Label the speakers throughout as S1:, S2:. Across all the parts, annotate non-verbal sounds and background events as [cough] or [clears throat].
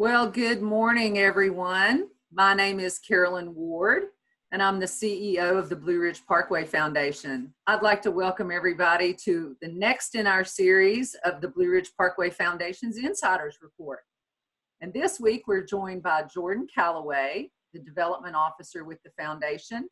S1: Well, good morning, everyone. My name is Carolyn Ward, and I'm the CEO of the Blue Ridge Parkway Foundation. I'd like to welcome everybody to the next in our series of the Blue Ridge Parkway Foundation's Insiders Report. And this week, we're joined by Jordan Calloway, the Development Officer with the Foundation,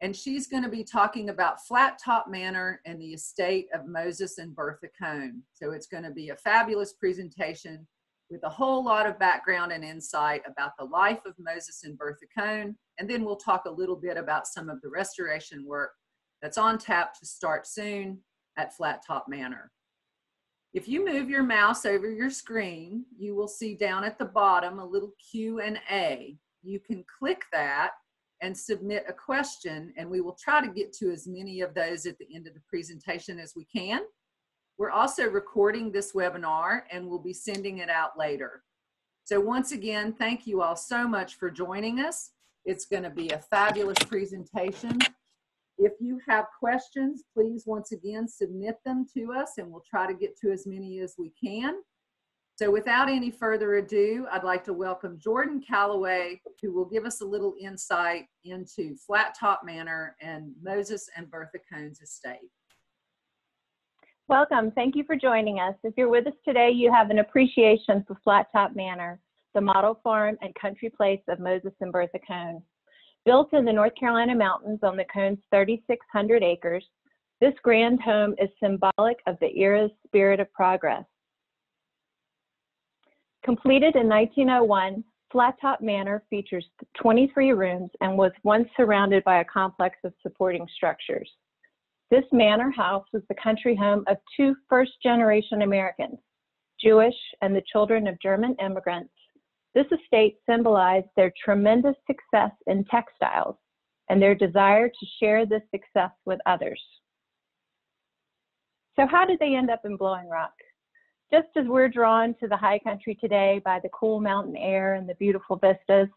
S1: and she's going to be talking about Flat Top Manor and the estate of Moses and Bertha Cone. So it's going to be a fabulous presentation with a whole lot of background and insight about the life of Moses and Bertha Cone. And then we'll talk a little bit about some of the restoration work that's on tap to start soon at Flat Top Manor. If you move your mouse over your screen, you will see down at the bottom a little Q&A. You can click that and submit a question and we will try to get to as many of those at the end of the presentation as we can. We're also recording this webinar and we'll be sending it out later. So once again, thank you all so much for joining us. It's going to be a fabulous presentation. If you have questions, please once again submit them to us and we'll try to get to as many as we can. So without any further ado, I'd like to welcome Jordan Calloway, who will give us a little insight into Flat Top Manor and Moses and Bertha Cone's estate.
S2: Welcome. Thank you for joining us. If you're with us today, you have an appreciation for Flat Top Manor, the model farm and country place of Moses and Bertha Cone. Built in the North Carolina mountains on the Cone's 3,600 acres, this grand home is symbolic of the era's spirit of progress. Completed in 1901, Flat Top Manor features 23 rooms and was once surrounded by a complex of supporting structures. This manor house was the country home of two first generation Americans, Jewish and the children of German immigrants. This estate symbolized their tremendous success in textiles and their desire to share this success with others. So, how did they end up in Blowing Rock? Just as we're drawn to the high country today by the cool mountain air and the beautiful vistas,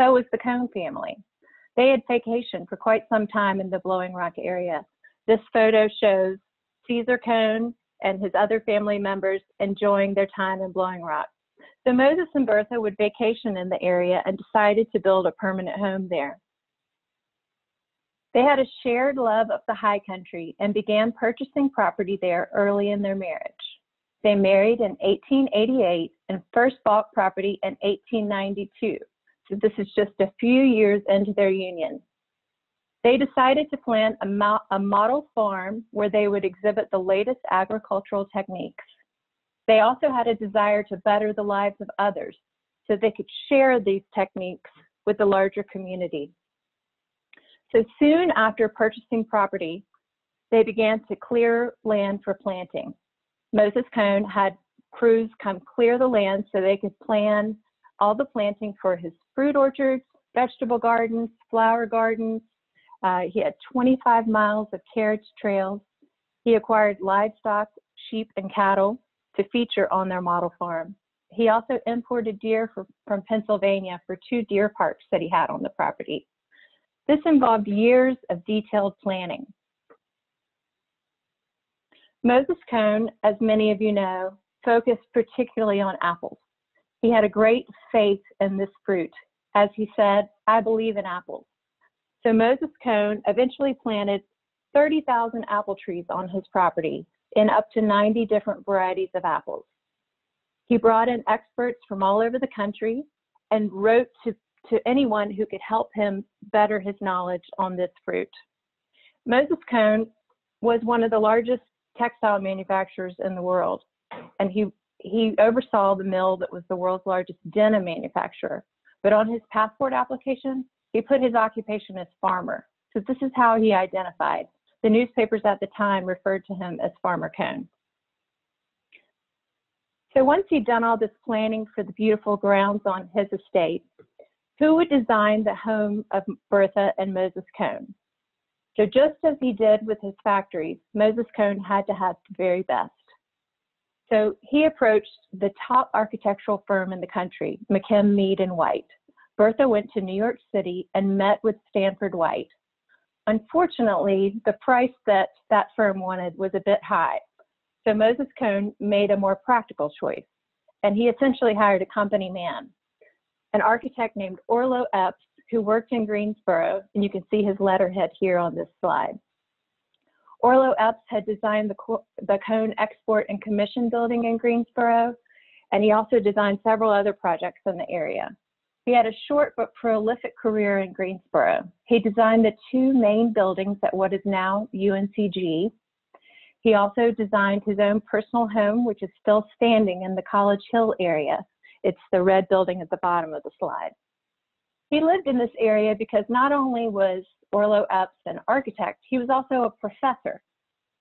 S2: so was the Cone family. They had vacationed for quite some time in the Blowing Rock area this photo shows Caesar Cone and his other family members enjoying their time in Blowing Rock. So Moses and Bertha would vacation in the area and decided to build a permanent home there. They had a shared love of the high country and began purchasing property there early in their marriage. They married in 1888 and first bought property in 1892. So this is just a few years into their union. They decided to plant a, mo a model farm where they would exhibit the latest agricultural techniques. They also had a desire to better the lives of others so they could share these techniques with the larger community. So soon after purchasing property, they began to clear land for planting. Moses Cone had crews come clear the land so they could plan all the planting for his fruit orchards, vegetable gardens, flower gardens, uh, he had 25 miles of carriage trails. He acquired livestock, sheep, and cattle to feature on their model farm. He also imported deer for, from Pennsylvania for two deer parks that he had on the property. This involved years of detailed planning. Moses Cone, as many of you know, focused particularly on apples. He had a great faith in this fruit. As he said, I believe in apples. So Moses Cone eventually planted 30,000 apple trees on his property in up to 90 different varieties of apples. He brought in experts from all over the country and wrote to, to anyone who could help him better his knowledge on this fruit. Moses Cone was one of the largest textile manufacturers in the world, and he, he oversaw the mill that was the world's largest denim manufacturer. But on his passport application, he put his occupation as farmer. So this is how he identified. The newspapers at the time referred to him as Farmer Cone. So once he'd done all this planning for the beautiful grounds on his estate, who would design the home of Bertha and Moses Cone? So just as he did with his factories, Moses Cone had to have the very best. So he approached the top architectural firm in the country, McKim, Mead and White. Bertha went to New York City and met with Stanford White. Unfortunately, the price that that firm wanted was a bit high. So Moses Cone made a more practical choice, and he essentially hired a company man, an architect named Orlo Epps who worked in Greensboro, and you can see his letterhead here on this slide. Orlo Epps had designed the, the Cone Export and Commission building in Greensboro, and he also designed several other projects in the area. He had a short but prolific career in Greensboro. He designed the two main buildings at what is now UNCG. He also designed his own personal home, which is still standing in the College Hill area. It's the red building at the bottom of the slide. He lived in this area because not only was Orlo Epps an architect, he was also a professor.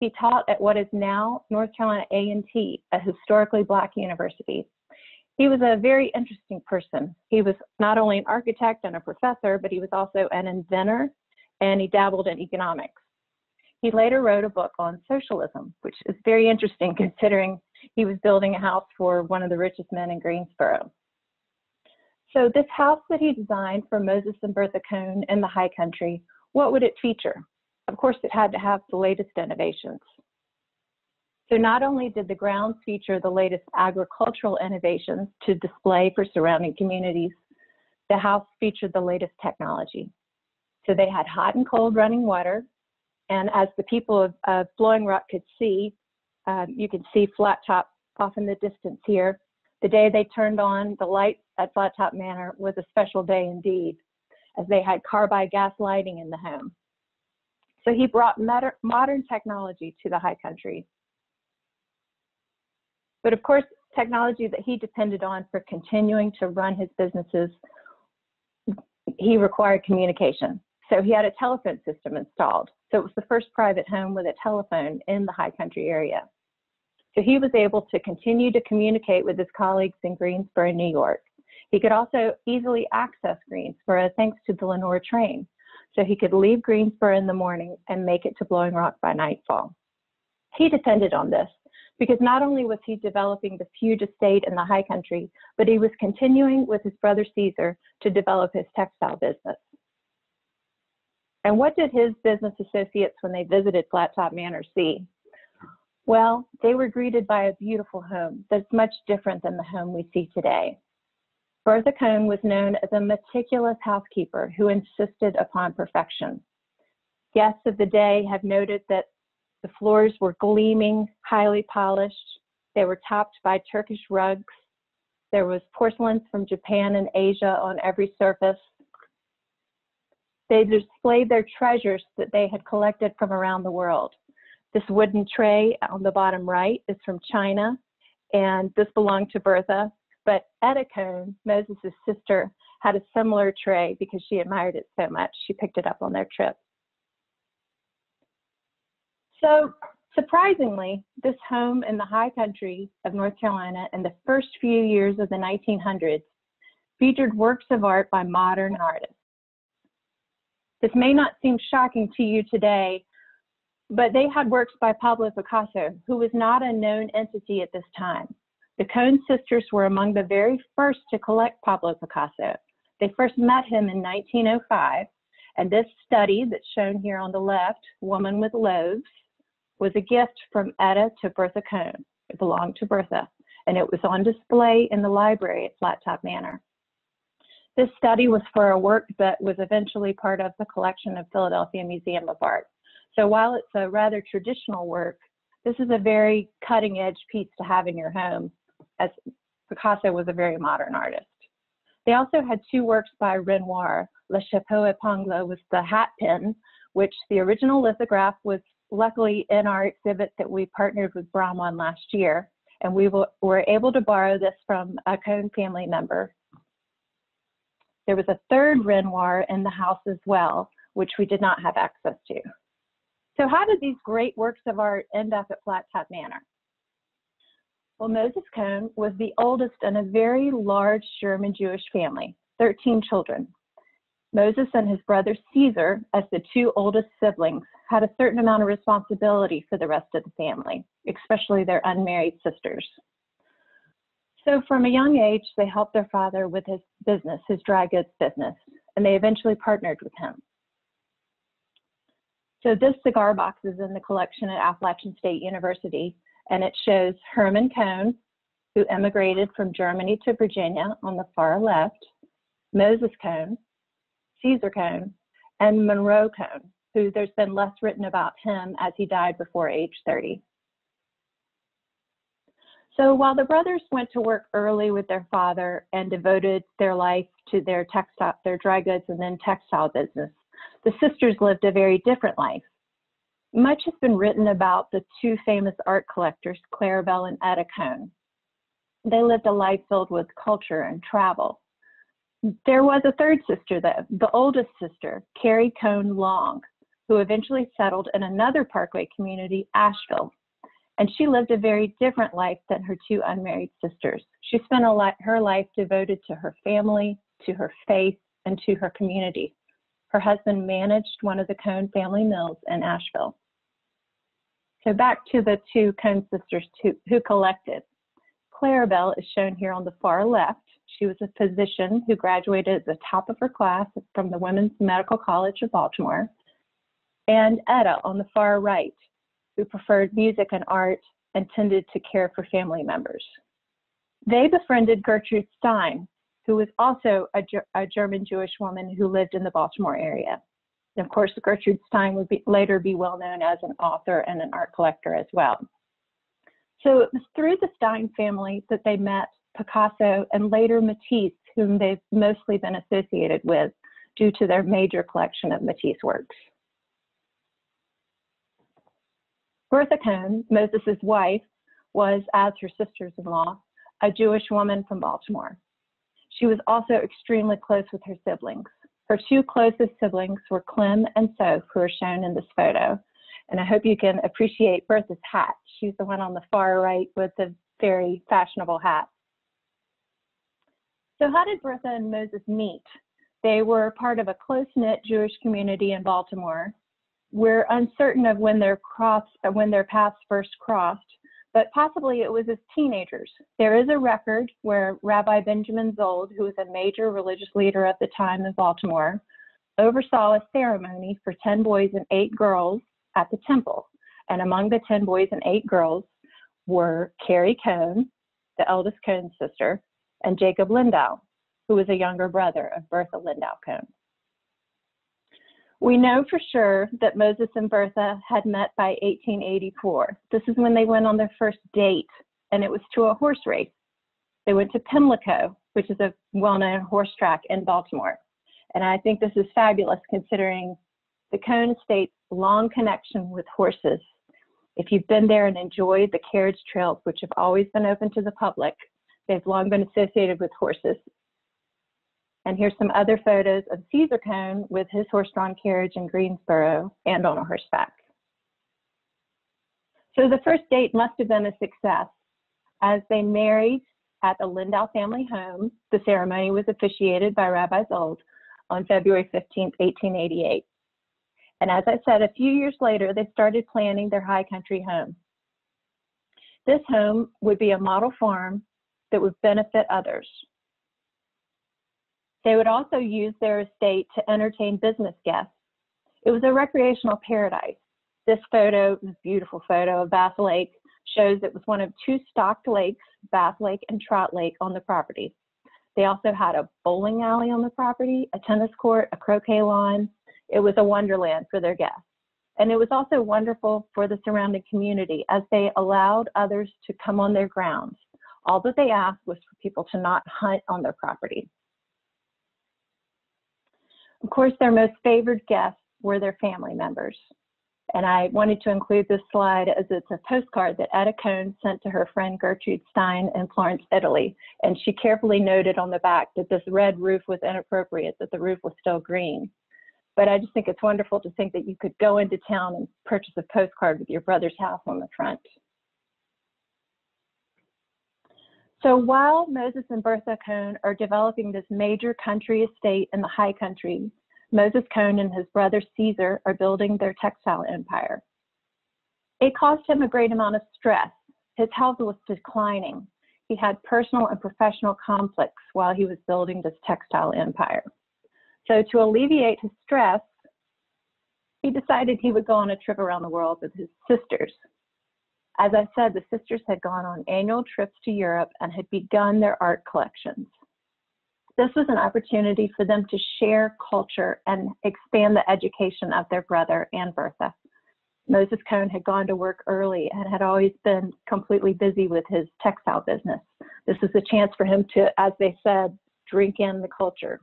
S2: He taught at what is now North Carolina A&T, a historically black university. He was a very interesting person. He was not only an architect and a professor, but he was also an inventor and he dabbled in economics. He later wrote a book on socialism, which is very interesting [laughs] considering he was building a house for one of the richest men in Greensboro. So this house that he designed for Moses and Bertha Cone in the high country, what would it feature? Of course, it had to have the latest innovations. So not only did the grounds feature the latest agricultural innovations to display for surrounding communities, the house featured the latest technology. So they had hot and cold running water, and as the people of, of Blowing Rock could see, um, you can see Flat Top off in the distance here. The day they turned on the lights at Flat Top Manor was a special day indeed, as they had carbide gas lighting in the home. So he brought modern technology to the high country. But of course, technology that he depended on for continuing to run his businesses, he required communication. So he had a telephone system installed. So it was the first private home with a telephone in the high country area. So he was able to continue to communicate with his colleagues in Greensboro, New York. He could also easily access Greensboro thanks to the Lenoir train. So he could leave Greensboro in the morning and make it to Blowing Rock by nightfall. He depended on this because not only was he developing the huge estate in the high country, but he was continuing with his brother Caesar to develop his textile business. And what did his business associates when they visited Flat Top Manor see? Well, they were greeted by a beautiful home that's much different than the home we see today. Bertha Cone was known as a meticulous housekeeper who insisted upon perfection. Guests of the day have noted that the floors were gleaming, highly polished. They were topped by Turkish rugs. There was porcelains from Japan and Asia on every surface. They displayed their treasures that they had collected from around the world. This wooden tray on the bottom right is from China, and this belonged to Bertha. But Etta Moses' sister, had a similar tray because she admired it so much. She picked it up on their trip. So, surprisingly, this home in the high country of North Carolina in the first few years of the 1900s featured works of art by modern artists. This may not seem shocking to you today, but they had works by Pablo Picasso, who was not a known entity at this time. The Cone sisters were among the very first to collect Pablo Picasso. They first met him in 1905, and this study that's shown here on the left, Woman with Loaves, was a gift from Etta to Bertha Cone. It belonged to Bertha, and it was on display in the library at Flat Top Manor. This study was for a work that was eventually part of the collection of Philadelphia Museum of Art. So while it's a rather traditional work, this is a very cutting edge piece to have in your home, as Picasso was a very modern artist. They also had two works by Renoir. Le Chapeau Épingle was the hat pin, which the original lithograph was luckily in our exhibit that we partnered with BRAHM on last year. And we were able to borrow this from a Cone family member there was a third Renoir in the house as well, which we did not have access to. So how did these great works of art end up at Flat Top Manor? Well, Moses Cone was the oldest in a very large German Jewish family, 13 children. Moses and his brother Caesar, as the two oldest siblings, had a certain amount of responsibility for the rest of the family, especially their unmarried sisters. So from a young age, they helped their father with his business, his dry goods business, and they eventually partnered with him. So this cigar box is in the collection at Appalachian State University, and it shows Herman Cone, who emigrated from Germany to Virginia on the far left. Moses Cone, Caesar Cone, and Monroe Cone, who there's been less written about him as he died before age 30. So while the brothers went to work early with their father and devoted their life to their textile, their dry goods and then textile business, the sisters lived a very different life. Much has been written about the two famous art collectors, Claribel and Etta Cone. They lived a life filled with culture and travel. There was a third sister, though, the oldest sister, Carrie Cone Long, who eventually settled in another Parkway community, Asheville, and she lived a very different life than her two unmarried sisters. She spent a lot her life devoted to her family, to her faith, and to her community. Her husband managed one of the Cone family mills in Asheville. So back to the two Cone sisters who, collected. Claribel is shown here on the far left. She was a physician who graduated at the top of her class from the Women's Medical College of Baltimore. And Etta on the far right who preferred music and art and tended to care for family members. They befriended Gertrude Stein, who was also a, a German Jewish woman who lived in the Baltimore area. And of course, Gertrude Stein would be, later be well known as an author and an art collector as well. So it was through the Stein family that they met Picasso and later Matisse, whom they've mostly been associated with due to their major collection of Matisse works. Bertha Cone, Moses' wife, was, as her sisters-in-law, a Jewish woman from Baltimore. She was also extremely close with her siblings. Her two closest siblings were Clem and Soph, who are shown in this photo. And I hope you can appreciate Bertha's hat. She's the one on the far right with the very fashionable hat. So how did Bertha and Moses meet? They were part of a close-knit Jewish community in Baltimore we're uncertain of when their cross uh, when their paths first crossed, but possibly it was as teenagers. There is a record where Rabbi Benjamin Szold, who was a major religious leader at the time in Baltimore, oversaw a ceremony for 10 boys and 8 girls at the temple. And among the 10 boys and 8 girls were Carrie Cone, the eldest Cone sister, and Jacob Lindau, who was a younger brother of Bertha Lindau Cone. We know for sure that Moses and Bertha had met by 1884. This is when they went on their first date, and it was to a horse race. They went to Pimlico, which is a well known horse track in Baltimore. And I think this is fabulous considering the Cone Estate's long connection with horses. If you've been there and enjoyed the carriage trails, which have always been open to the public, they've long been associated with horses. And here's some other photos of Caesar Cone with his horse-drawn carriage in Greensboro and on a horseback. So the first date must have been a success. As they married at the Lindau family home, the ceremony was officiated by Rabbi Szold on February 15, 1888. And as I said, a few years later, they started planning their high country home. This home would be a model farm that would benefit others. They would also use their estate to entertain business guests. It was a recreational paradise. This photo, this beautiful photo of Bass Lake, shows it was one of two stocked lakes, Bass Lake and Trout Lake, on the property. They also had a bowling alley on the property, a tennis court, a croquet lawn. It was a wonderland for their guests. And it was also wonderful for the surrounding community as they allowed others to come on their grounds. All that they asked was for people to not hunt on their property. Of course, their most favored guests were their family members. And I wanted to include this slide as it's a postcard that Etta Cone sent to her friend Gertrude Stein in Florence, Italy. And she carefully noted on the back that this red roof was inappropriate, that the roof was still green. But I just think it's wonderful to think that you could go into town and purchase a postcard with your brother's house on the front. So while Moses and Bertha Cone are developing this major country estate in the high country, Moses Cone and his brother Caesar are building their textile empire. It caused him a great amount of stress. His health was declining. He had personal and professional conflicts while he was building this textile empire. So to alleviate his stress, he decided he would go on a trip around the world with his sisters, as I said, the sisters had gone on annual trips to Europe and had begun their art collections. this was an opportunity for them to share culture and expand the education of their brother and Bertha. Moses Cone had gone to work early and had always been completely busy with his textile business. This was a chance for him to, as they said, drink in the culture.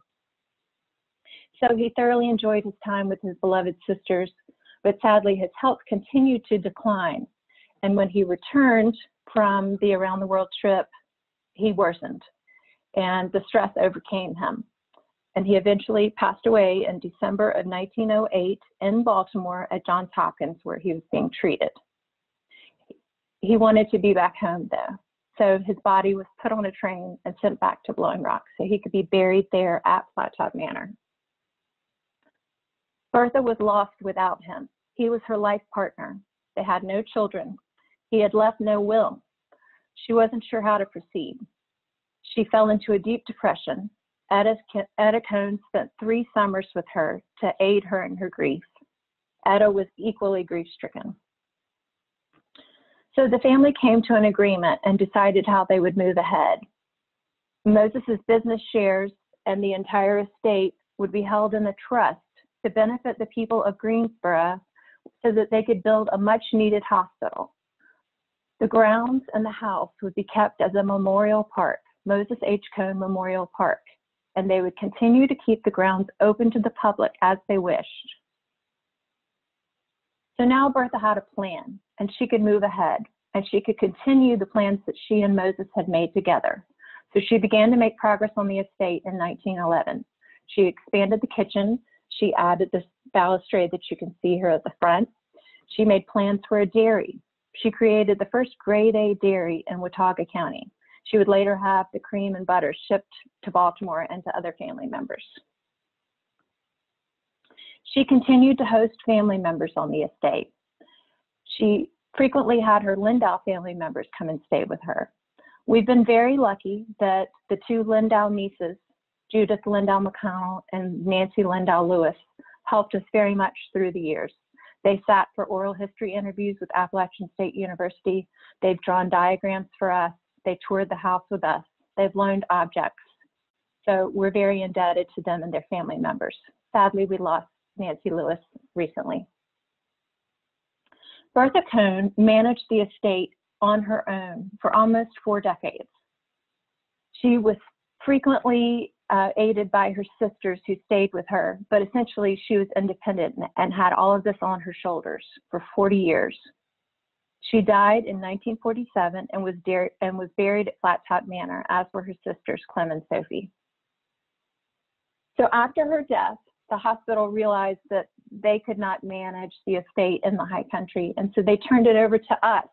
S2: So he thoroughly enjoyed his time with his beloved sisters, but sadly his health continued to decline. And when he returned from the around the world trip, he worsened and the stress overcame him. And he eventually passed away in December of 1908 in Baltimore at Johns Hopkins, where he was being treated. He wanted to be back home though. So his body was put on a train and sent back to Blowing Rock so he could be buried there at Flat Top Manor. Bertha was lost without him. He was her life partner. They had no children. He had left no will. She wasn't sure how to proceed. She fell into a deep depression. Etta, Cone spent three summers with her to aid her in her grief. Etta was equally grief stricken. So the family came to an agreement and decided how they would move ahead. Moses's business shares and the entire estate would be held in a trust to benefit the people of Greensboro so that they could build a much needed hospital. The grounds and the house would be kept as a memorial park, Moses H. Cone Memorial Park, and they would continue to keep the grounds open to the public as they wished. So now Bertha had a plan, and she could move ahead, and she could continue the plans that she and Moses had made together. So she began to make progress on the estate in 1911. She expanded the kitchen. She added this balustrade that you can see here at the front. She made plans for a dairy. She created the first grade A dairy in Watauga County. She would later have the cream and butter shipped to Baltimore and to other family members. She continued to host family members on the estate. She frequently had her Lindau family members come and stay with her. We've been very lucky that the two Lindau nieces, Judith Lindau McConnell and Nancy Lindau Lewis, helped us very much through the years. They sat for oral history interviews with Appalachian State University. They've drawn diagrams for us. They toured the house with us. They've loaned objects. So we're very indebted to them and their family members. Sadly, we lost Nancy Lewis recently. Bertha Cone managed the estate on her own for almost four decades. She was frequently uh, aided by her sisters who stayed with her, but essentially she was independent and had all of this on her shoulders for 40 years. She died in 1947 and was, and was buried at Flat Top Manor, as were her sisters, Clem and Sophie. So after her death, the hospital realized that they could not manage the estate in the high country, and so they turned it over to us,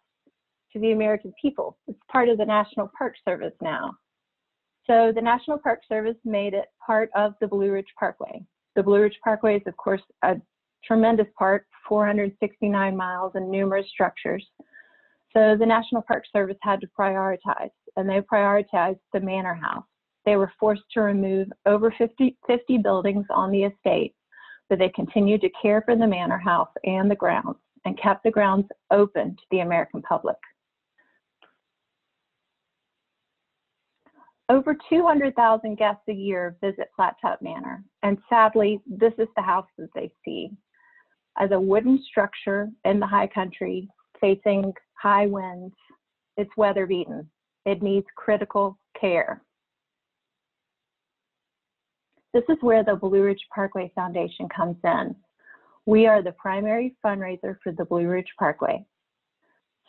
S2: to the American people. It's part of the National Park Service now. So the National Park Service made it part of the Blue Ridge Parkway. The Blue Ridge Parkway is, of course, a tremendous park, 469 miles and numerous structures. So the National Park Service had to prioritize, and they prioritized the Manor House. They were forced to remove over 50, 50 buildings on the estate, but they continued to care for the Manor House and the grounds and kept the grounds open to the American public. Over 200,000 guests a year visit Flat Top Manor, and sadly, this is the house that they see as a wooden structure in the high country facing high winds. It's weather beaten. It needs critical care. This is where the Blue Ridge Parkway Foundation comes in. We are the primary fundraiser for the Blue Ridge Parkway.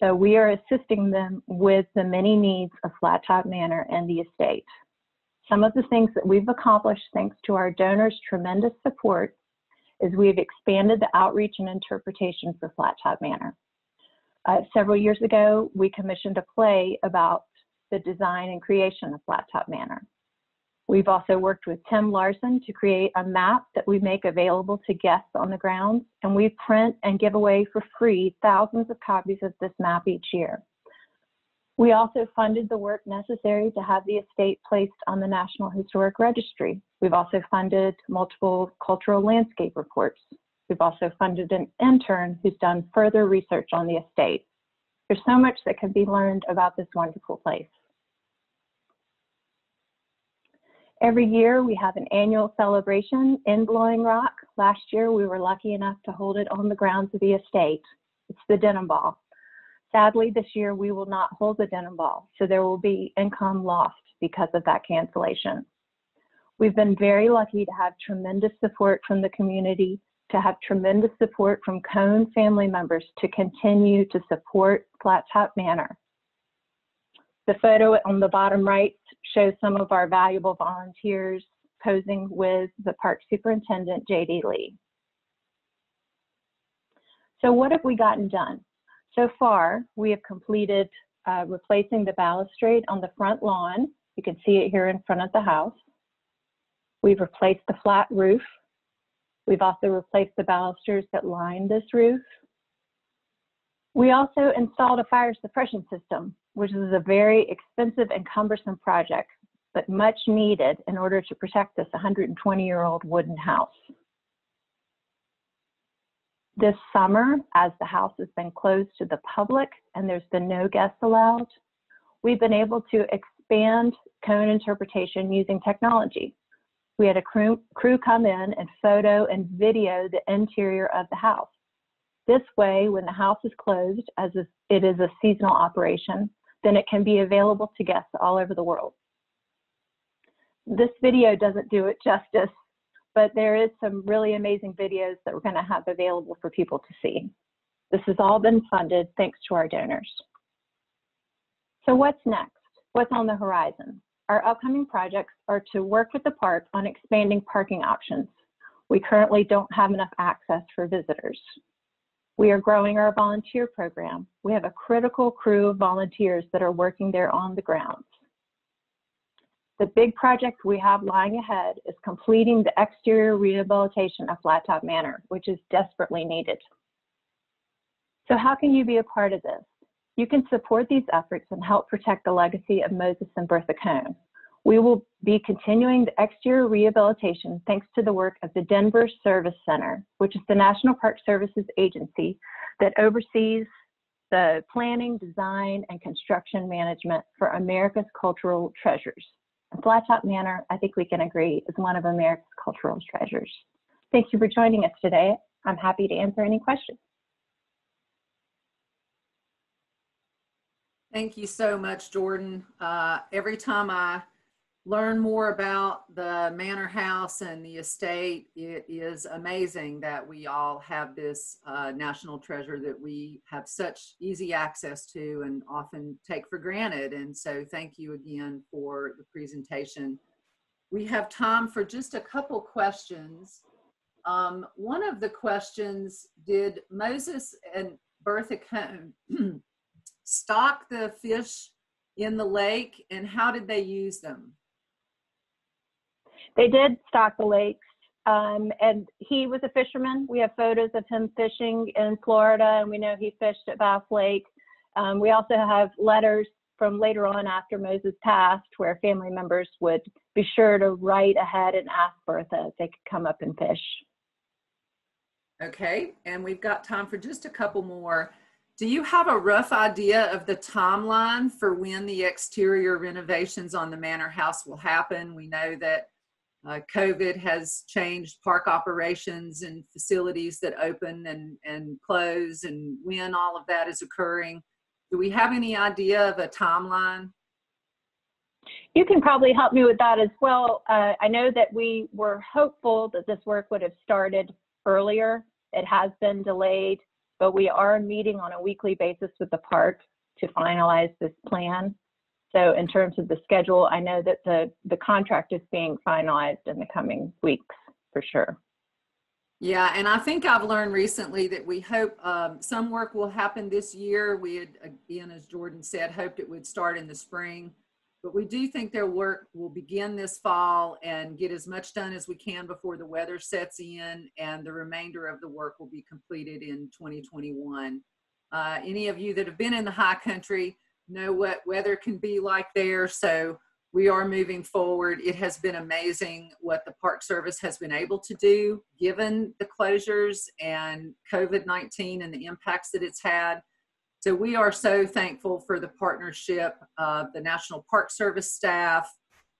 S2: So we are assisting them with the many needs of Flat Top Manor and the estate. Some of the things that we've accomplished thanks to our donors' tremendous support is we've expanded the outreach and interpretation for Flat Top Manor. Uh, several years ago, we commissioned a play about the design and creation of Flat Top Manor. We've also worked with Tim Larson to create a map that we make available to guests on the grounds, and we print and give away for free thousands of copies of this map each year. We also funded the work necessary to have the estate placed on the National Historic Registry. We've also funded multiple cultural landscape reports. We've also funded an intern who's done further research on the estate. There's so much that can be learned about this wonderful place. Every year we have an annual celebration in Blowing Rock. Last year we were lucky enough to hold it on the grounds of the estate. It's the Denim Ball. Sadly, this year we will not hold the Denim Ball, so there will be income lost because of that cancellation. We've been very lucky to have tremendous support from the community, to have tremendous support from Cone family members to continue to support Flat Top Manor. The photo on the bottom right shows some of our valuable volunteers posing with the park superintendent, J.D. Lee. So what have we gotten done? So far, we have completed uh, replacing the balustrade on the front lawn. You can see it here in front of the house. We've replaced the flat roof. We've also replaced the balusters that line this roof. We also installed a fire suppression system, which is a very expensive and cumbersome project, but much needed in order to protect this 120 year old wooden house. This summer, as the house has been closed to the public and there's been no guests allowed, we've been able to expand cone interpretation using technology. We had a crew, crew come in and photo and video the interior of the house. This way, when the house is closed, as it is a seasonal operation, then it can be available to guests all over the world. This video doesn't do it justice, but there is some really amazing videos that we're going to have available for people to see. This has all been funded thanks to our donors. So what's next? What's on the horizon? Our upcoming projects are to work with the park on expanding parking options. We currently don't have enough access for visitors. We are growing our volunteer program. We have a critical crew of volunteers that are working there on the grounds. The big project we have lying ahead is completing the exterior rehabilitation of Flat Top Manor, which is desperately needed. So how can you be a part of this? You can support these efforts and help protect the legacy of Moses and Bertha Cone. We will be continuing the exterior rehabilitation thanks to the work of the Denver Service Center, which is the National Park Services agency that oversees the planning, design, and construction management for America's cultural treasures. Flat Top Manor, I think we can agree, is one of America's cultural treasures. Thank you for joining us today. I'm happy to answer any questions.
S1: Thank you so much, Jordan. Uh, every time I learn more about the manor house and the estate, it is amazing that we all have this uh, national treasure that we have such easy access to and often take for granted. And so thank you again for the presentation. We have time for just a couple questions. Um, one of the questions, did Moses and Bertha [clears throat] stock the fish in the lake and how did they use them?
S2: They did stock the lakes. Um, and he was a fisherman. We have photos of him fishing in Florida, and we know he fished at Bass Lake. Um, we also have letters from later on after Moses passed, where family members would be sure to write ahead and ask Bertha if they could come up and fish.
S1: Okay, and we've got time for just a couple more. Do you have a rough idea of the timeline for when the exterior renovations on the manor house will happen? We know that uh, COVID has changed park operations and facilities that open and, and close and when all of that is occurring. Do we have any idea of a timeline?
S2: You can probably help me with that as well. Uh, I know that we were hopeful that this work would have started earlier. It has been delayed, but we are meeting on a weekly basis with the park to finalize this plan. So in terms of the schedule, I know that the, the contract is being finalized in the coming weeks for sure.
S1: Yeah, and I think I've learned recently that we hope um, some work will happen this year. We had, again, as Jordan said, hoped it would start in the spring, but we do think their work will begin this fall and get as much done as we can before the weather sets in, and the remainder of the work will be completed in 2021. Uh, any of you that have been in the high country know what weather can be like there. So we are moving forward. It has been amazing what the Park Service has been able to do given the closures and COVID 19 and the impacts that it's had. So we are so thankful for the partnership of the National Park Service staff,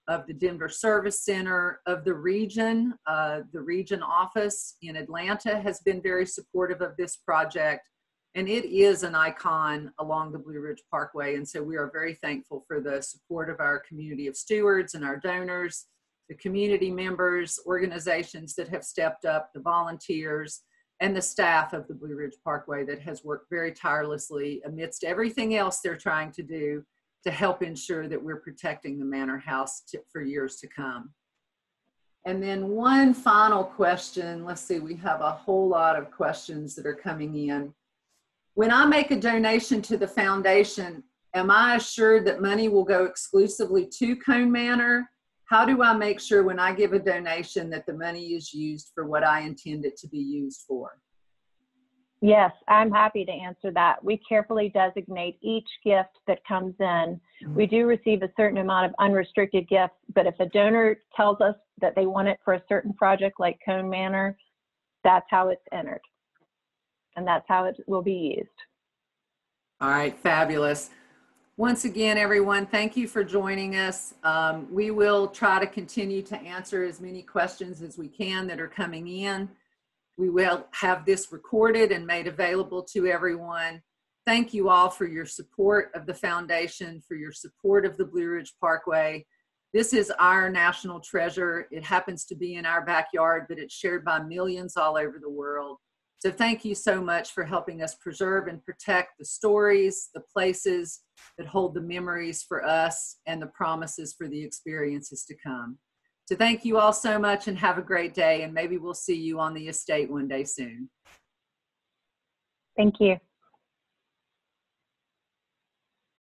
S1: of the Denver Service Center, of the region. Uh, the region office in Atlanta has been very supportive of this project, and it is an icon along the Blue Ridge Parkway. And so we are very thankful for the support of our community of stewards and our donors, the community members, organizations that have stepped up, the volunteers, and the staff of the Blue Ridge Parkway that has worked very tirelessly amidst everything else they're trying to do to help ensure that we're protecting the Manor House to, for years to come. And then one final question. Let's see, we have a whole lot of questions that are coming in. When I make a donation to the foundation, am I assured that money will go exclusively to Cone Manor? How do I make sure when I give a donation that the money is used for what I intend it to be used for?
S2: Yes, I'm happy to answer that. We carefully designate each gift that comes in. Mm-hmm. We do receive a certain amount of unrestricted gifts, but if a donor tells us that they want it for a certain project like Cone Manor, that's how it's entered. And that's how it will be used.
S1: All right, fabulous. Once again, everyone, thank you for joining us. Um, we will try to continue to answer as many questions as we can that are coming in. We will have this recorded and made available to everyone. Thank you all for your support of the foundation, for your support of the Blue Ridge Parkway. This is our national treasure. It happens to be in our backyard, but it's shared by millions all over the world. So thank you so much for helping us preserve and protect the stories, the places that hold the memories for us, and the promises for the experiences to come. So thank you all so much and have a great day. And maybe we'll see you on the estate one day soon.
S2: Thank you.